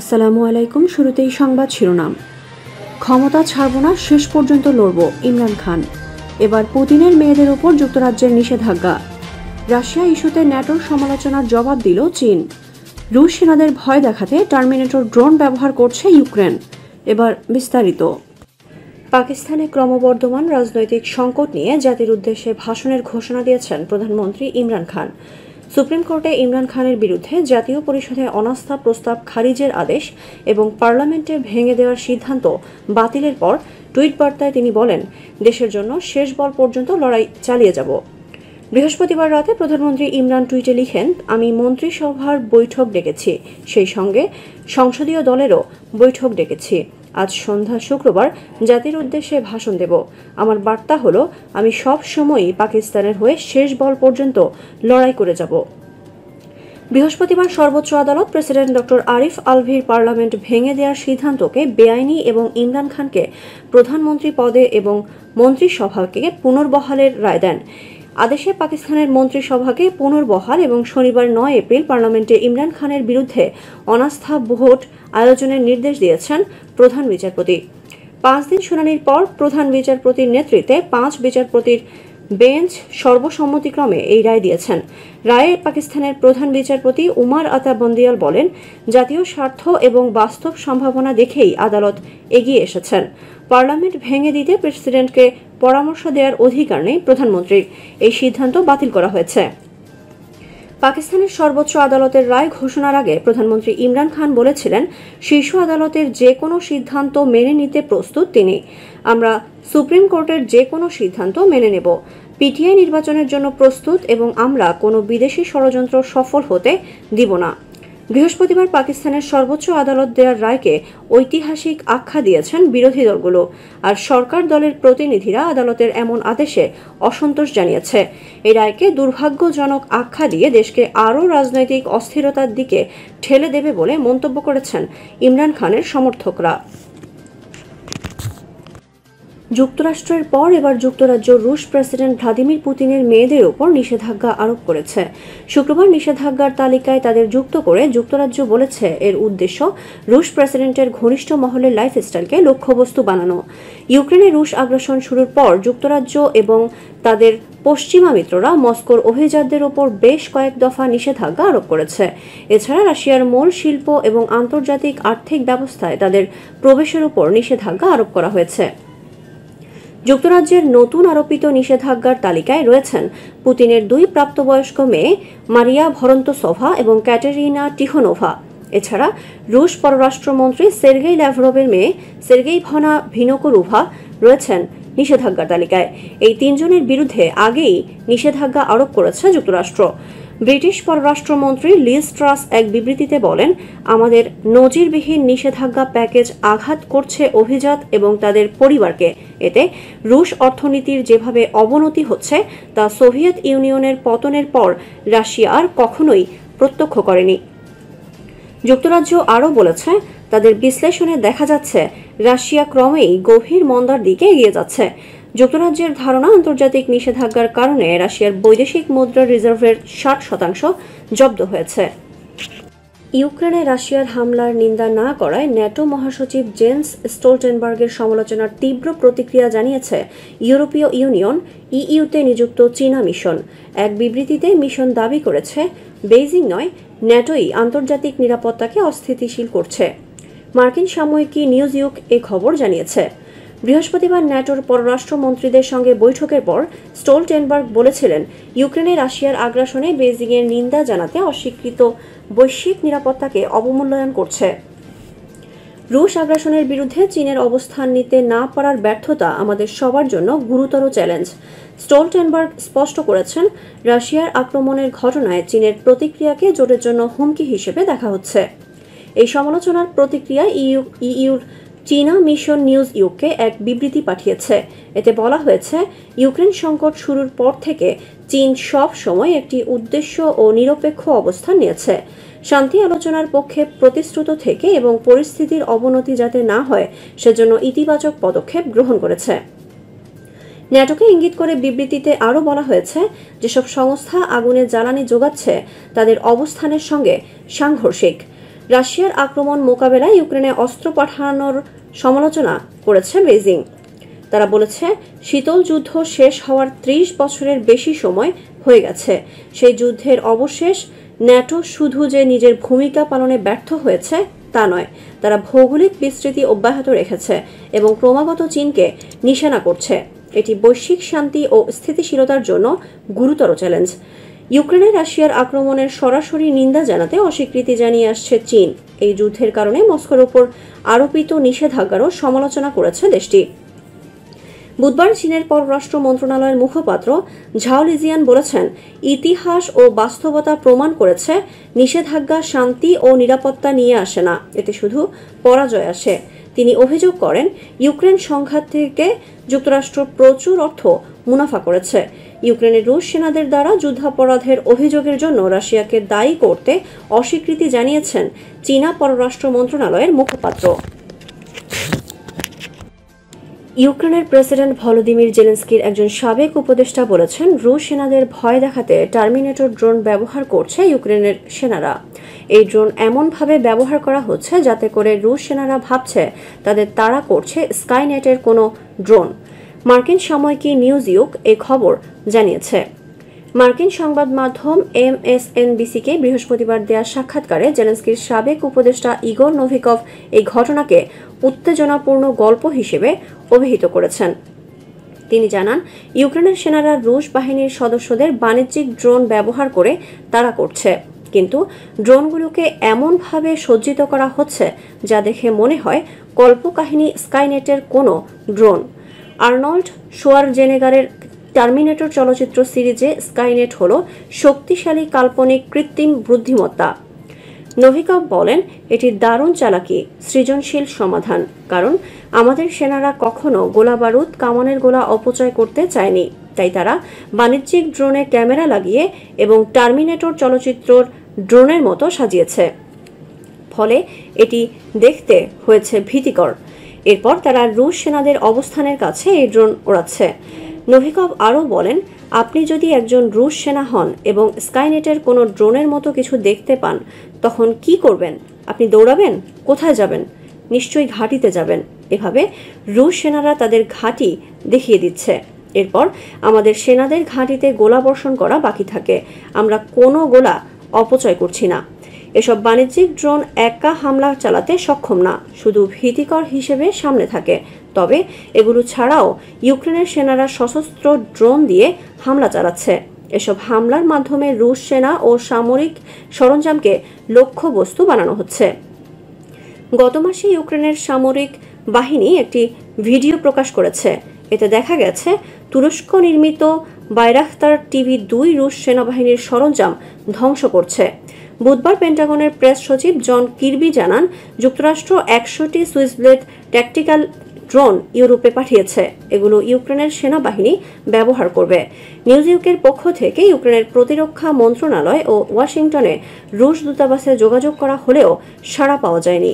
আসসালামু আলাইকুম, শুরুতেই সংবাদ শিরোনাম। ক্ষমতা ছাড়ব না, শেষ পর্যন্ত লড়ব, ইমরান খান। এবার পুতিনের মেয়েদের ওপর যুক্তরাজ্যের নিষেধাজ্ঞা। রাশিয়া ইস্যুতে ন্যাটোর সমালোচনার জবাব দিল চীন। রুশ সেনাদের ভয় দেখাতে টার্মিনেটর ড্রোন ব্যবহার করছে ইউক্রেন। এবার বিস্তারিত। পাকিস্তানে ক্রমবর্ধমান রাজনৈতিক সংকট নিয়ে জাতির উদ্দেশ্যে ভাষণের ঘোষণা দিয়েছেন প্রধানমন্ত্রী ইমরান খান। সুপ্রিম কোর্টে ইমরান খানের বিরুদ্ধে জাতীয় পরিষদে অনাস্থা প্রস্তাব খারিজের আদেশ এবং পার্লামেন্টে ভেঙে দেওয়ার সিদ্ধান্ত বাতিলের পর টুইট বার্তায় তিনি বলেন, দেশের জন্য শেষ বল পর্যন্ত লড়াই চালিয়ে যাব। বৃহস্পতিবার রাতে প্রধানমন্ত্রী ইমরান টুইটে লিখেন, আমি মন্ত্রিসভার বৈঠক ডেকেছি, সেই সঙ্গে সংসদীয় দলেরও বৈঠক ডেকেছি। আজ সন্ধ্যা শুক্রবার জাতির উদ্দেশ্যে ভাষণ দেব। আমার বার্তা হলো, আমি সব সময়ই পাকিস্তানের হয়ে শেষ বল পর্যন্ত লড়াই করে যাব। বৃহস্পতিবার সর্বোচ্চ আদালত প্রেসিডেন্ট ডক্টর আরিফ আলভির পার্লামেন্ট ভেঙে দেওয়ার সিদ্ধান্তকে বেআইনি এবং ইমরান খানকে প্রধানমন্ত্রী পদে এবং মন্ত্রিসভাকে পুনর্বহালের রায় দেন। আদেশে পাকিস্তানের মন্ত্রিসভাকে পুনর্বহাল এবং শনিবার নয় এপ্রিল পার্লামেন্টে ইমরান খানের বিরুদ্ধে অনাস্থা ভোট আয়োজনের নির্দেশ দিয়েছেন প্রধান বিচারপতি। পাঁচ দিন শুনানির পর প্রধান বিচারপতির নেতৃত্বে পাঁচ বিচারপতির বেঞ্চ সর্বসম্মতিক্রমে এই রায় দিয়েছেন। রায়ে পাকিস্তানের প্রধান বিচারপতি উমার আতা বন্দিয়াল বলেন, জাতীয় স্বার্থ এবং বাস্তব সম্ভাবনা দেখেই আদালত এগিয়ে এসেছেন। পার্লামেন্ট ভেঙে দিতে প্রেসিডেন্টকে পরামর্শ দেওয়ার অধিকার নেই প্রধানমন্ত্রীর। এই সিদ্ধান্ত বাতিল করা হয়েছে। পাকিস্তানের সর্বোচ্চ আদালতের রায় ঘোষণার আগে প্রধানমন্ত্রী ইমরান খান বলেছিলেন, শীর্ষ আদালতের যে কোনো সিদ্ধান্ত মেনে নিতে প্রস্তুত তিনি। আমরা সুপ্রিম কোর্টের যে কোনো সিদ্ধান্ত মেনে নেব। পিটিআই নির্বাচনের জন্য প্রস্তুত এবং আমরা কোনো বিদেশি ষড়যন্ত্র সফল হতে দিব না। বৃহস্পতিবার পাকিস্তানের সর্বোচ্চ আদালত দেওয়ার রায়কে ঐতিহাসিক আখ্যা দিয়েছেন বিরোধী দলগুলো। আর সরকার দলের প্রতিনিধিরা আদালতের এমন আদেশে অসন্তোষ জানিয়েছে। এই রায়কে দুর্ভাগ্যজনক আখ্যা দিয়ে দেশকে আরও রাজনৈতিক অস্থিরতার দিকে ঠেলে দেবে বলে মন্তব্য করেছেন ইমরান খানের সমর্থকরা। যুক্তরাষ্ট্রের পর এবার যুক্তরাজ্য রুশ প্রেসিডেন্ট ভ্লাদিমির পুতিনের মেয়েদের ওপর নিষেধাজ্ঞা আরোপ করেছে। শুক্রবার নিষেধাজ্ঞার তালিকায় তাদের যুক্ত করে যুক্তরাজ্য বলেছে এর উদ্দেশ্য রুশ প্রেসিডেন্টের ঘনিষ্ঠ মহলের লাইফস্টাইলকে লক্ষ্যবস্তু বানানো। ইউক্রেনে রুশ আগ্রাসন শুরুর পর যুক্তরাজ্য এবং তাদের পশ্চিমা মিত্ররা মস্কোর অভিজাতদের ওপর বেশ কয়েক দফা নিষেধাজ্ঞা আরোপ করেছে। এছাড়া রাশিয়ার মূল শিল্প এবং আন্তর্জাতিক আর্থিক ব্যবস্থায় তাদের প্রবেশের উপর নিষেধাজ্ঞা আরোপ করা হয়েছে। যুক্তরাজ্যের নতুন আরোপিত নিষেধাজ্ঞার তালিকায় রয়েছেন পুতিনের দুই প্রাপ্তবয়স্ক মেয়ে মারিয়া ভরন্তসোভা এবং ক্যাটেরিনা টিহোনোভা এছাড়া রুশ পররাষ্ট্রমন্ত্রী সের্গেই ল্যাভরভের মেয়ে সের্গেই ভনা ভিনোকোরুভা রয়েছেন নিষেধাজ্ঞার তালিকায়। এই তিনজনের বিরুদ্ধে আগেই নিষেধাজ্ঞা আরোপ করেছে যুক্তরাষ্ট্র। ব্রিটিশ পররাষ্ট্রমন্ত্রী লিজ ট্রাস এক বিবৃতিতে বলেন, আমাদের নজিরবিহীন নিষেধাজ্ঞা প্যাকেজ আঘাত করছে অভিজাত এবং তাদের পরিবারকে। এতে রুশ অর্থনীতির যেভাবে অবনতি হচ্ছে, তা সোভিয়েত ইউনিয়নের পতনের পর রাশিয়া আর কখনোই প্রত্যক্ষ করেনি। যুক্তরাজ্য আরও বলেছে, তাদের বিশ্লেষণে দেখা যাচ্ছে, রাশিয়া ক্রমেই গভীর মন্দার দিকে এগিয়ে যাচ্ছে। যুক্তরাজ্যের ধারণা আন্তর্জাতিক নিষেধাজ্ঞার কারণে রাশিয়ার বৈদেশিক মুদ্রা রিজার্ভের ষাট শতাংশ জব্দ হয়েছে। ইউক্রেনে রাশিয়ার হামলার নিন্দা না করায় ন্যাটো মহাসচিব জেন্স স্টোলটেনবার্গের সমালোচনার তীব্র প্রতিক্রিয়া জানিয়েছে ইউরোপীয় ইউনিয়ন ইইউতে নিযুক্ত চীনা মিশন। এক বিবৃতিতে মিশন দাবি করেছে, বেইজিং নয়, ন্যাটোই আন্তর্জাতিক নিরাপত্তাকে অস্থিতিশীল করছে। মার্কিন সাময়িকী নিউজ ইউক এ খবর জানিয়েছে বৃহস্পতিবার ন্যাটোর পররাষ্ট্রমন্ত্রীদের সঙ্গে বৈঠকের পর স্টোলটেনবার্গ বলেছিলেন, ইউক্রেনে রাশিয়ার আগ্রাসনে বেজিংয়ের নিন্দা জানাতে অস্বীকৃত বৈশ্বিক নিরাপত্তাকে অবমূল্যায়ন করছে। রুশ আগ্রাসনের বিরুদ্ধে চীনের অবস্থান নিতে না পারার ব্যর্থতা আমাদের সবার জন্য গুরুতর চ্যালেঞ্জ। স্টোলটেনবার্গ স্পষ্ট করেছেন, রাশিয়ার আক্রমণের ঘটনায় চীনের প্রতিক্রিয়াকে জোটের জন্য হুমকি হিসেবে দেখা হচ্ছে। এই সমালোচনার প্রতিক্রিয়া ইউ ইউর চীনা মিশন নিউজ ইউকে এক বিবৃতি পাঠিয়েছে। এতে বলা হয়েছে, ইউক্রেন সংকট শুরুর পর থেকে চীন সব সময় একটি উদ্দেশ্য ও নিরপেক্ষ অবস্থান নিয়েছে। শান্তি আলোচনার পক্ষে প্রতিশ্রুত থেকে এবং পরিস্থিতির অবনতি যাতে না হয়, সেজন্য ইতিবাচক পদক্ষেপ গ্রহণ করেছে। ন্যাটোকে ইঙ্গিত করে বিবৃতিতে আরও বলা হয়েছে, যেসব সংস্থা আগুনে জ্বালানি যোগাচ্ছে, তাদের অবস্থানের সঙ্গে সাংঘর্ষিক। রাশিয়ার আক্রমণ মোকাবেলায় ইউক্রেনে অস্ত্র পাঠানোর সমালোচনা করেছে বেজিং তারা বলেছে, শীতল যুদ্ধ শেষ হওয়ার ত্রিশ বছরের বেশি সময় হয়ে গেছে। সেই যুদ্ধের অবশেষ ন্যাটো শুধু যে নিজের ভূমিকা পালনে ব্যর্থ হয়েছে, তা নয়, তারা ভৌগোলিক বিস্তৃতি অব্যাহত রেখেছে এবং ক্রমাগত চীনকে নিশানা করছে। এটি বৈশ্বিক শান্তি ও স্থিতিশীলতার জন্য গুরুতর চ্যালেঞ্জ। ইউক্রেনে রাশিয়ার আক্রমণের সরাসরি নিন্দা জানাতে অস্বীকৃতি জানিয়ে আসছে চীন। এই যুদ্ধের কারণে মস্কোর ওপর আরোপিত নিষেধাজ্ঞারও সমালোচনা করেছে দেশটি। বুধবার চীনের পররাষ্ট্র মন্ত্রণালয়ের মুখপাত্র ঝাওলিজিয়ান বলেছেন, ইতিহাস ও বাস্তবতা প্রমাণ করেছে নিষেধাজ্ঞা শান্তি ও নিরাপত্তা নিয়ে আসে না, এতে শুধু পরাজয় আসে। তিনি অভিযোগ করেন, ইউক্রেন সংঘাত থেকে যুক্তরাষ্ট্র প্রচুর অর্থ মুনাফা করেছে। ইউক্রেনের রুশ সেনাদের দ্বারা যুদ্ধাপরাধের অভিযোগের জন্য রাশিয়াকে দায়ী করতে অস্বীকৃতি জানিয়েছেন চীনা পররাষ্ট্র মন্ত্রণালয়ের মুখপাত্র। ইউক্রেনের প্রেসিডেন্ট ভলোদিমির জেলেন্সকির একজন সাবেক উপদেষ্টা বলেছেন, রুশ সেনাদের ভয় দেখাতে টার্মিনেটর ড্রোন ব্যবহার করছে ইউক্রেনের সেনারা। এই ড্রোন এমনভাবে ব্যবহার করা হচ্ছে যাতে করে রুশ সেনারা ভাবছে তাদের তাড়া করছে স্কাইনেটের কোনো ড্রোন। মার্কিন সাময়িকী নিউজ ইউক এই খবর জানিয়েছে। মার্কিন সংবাদ মাধ্যম এমএসএনবিসিকে বৃহস্পতিবার দেয়া সাক্ষাৎকারে জেলেন্সকির সাবেক উপদেষ্টা ইগোর নোভিকভ এই ঘটনাকে উত্তেজনাপূর্ণ গল্প হিসেবে অভিহিত করেছেন। তিনি জানান, ইউক্রেনের সেনারা রুশ বাহিনীর সদস্যদের বাণিজ্যিক ড্রোন ব্যবহার করে তাড়া করছে, কিন্তু ড্রোনগুলোকে এমনভাবে সজ্জিত করা হচ্ছে যা দেখে মনে হয় কল্পকাহিনী স্কাইনেটের কোনো ড্রোন। আর্নল্ড জেনেগারের টার্মিনেটর চলচ্চিত্র সিরিজে স্কাইনেট হল শক্তিশালী কাল্পনিক কৃত্রিম বুদ্ধিমত্তা। নভিকভ বলেন, এটি দারুণ চালাকি, সৃজনশীল সমাধান, কারণ আমাদের সেনারা কখনো গোলা বারুদ কামানের গোলা অপচয় করতে চায়নি। তাই তারা বাণিজ্যিক ড্রোনে ক্যামেরা লাগিয়ে এবং টার্মিনেটর চলচ্চিত্রর ড্রোনের মতো সাজিয়েছে। ফলে এটি দেখতে হয়েছে ভীতিকর। এরপর তারা রুশ সেনাদের অবস্থানের কাছে এই ড্রোন ওড়াচ্ছে। নভিকভ আরও বলেন, আপনি যদি একজন রুশ সেনা হন এবং স্কাইনেটের কোনো ড্রোনের মতো কিছু দেখতে পান, তখন কি করবেন? আপনি দৌড়াবেন? কোথায় যাবেন? নিশ্চয়ই ঘাঁটিতে যাবেন। এভাবে রুশ সেনারা তাদের ঘাঁটি দেখিয়ে দিচ্ছে। এরপর আমাদের সেনাদের ঘাঁটিতে গোলা বর্ষণ করা বাকি থাকে। আমরা কোনো গোলা অপচয় করছি না। এসব বাণিজ্যিক ড্রোন একা হামলা চালাতে সক্ষম না, শুধু ভীতিকর হিসেবে সামনে থাকে। তবে এগুলো ছাড়াও ইউক্রেনের সেনারা সশস্ত্র ড্রোন দিয়ে হামলা চালাচ্ছে। এসব হামলার মাধ্যমে রুশ সেনা ও সামরিক সরঞ্জামকে লক্ষ্যবস্তু বানানো হচ্ছে। গত মাসে ইউক্রেনের সামরিক বাহিনী একটি ভিডিও প্রকাশ করেছে। এতে দেখা গেছে, তুরস্ক নির্মিত বাইরাখতার টিভি দুই রুশ সেনাবাহিনীর সরঞ্জাম ধ্বংস করছে। বুধবার পেন্টাগনের প্রেস সচিব জন কিরবি জানান, যুক্তরাষ্ট্র একশোটি সুইসব্লেড ট্যাকটিক্যাল ড্রোন ইউরোপে পাঠিয়েছে। এগুলো ইউক্রেনের সেনাবাহিনী ব্যবহার করবে। নিউজ ইউকের পক্ষ থেকে ইউক্রেনের প্রতিরক্ষা মন্ত্রণালয় ও ওয়াশিংটনে রুশ দূতাবাসে যোগাযোগ করা হলেও সাড়া পাওয়া যায়নি।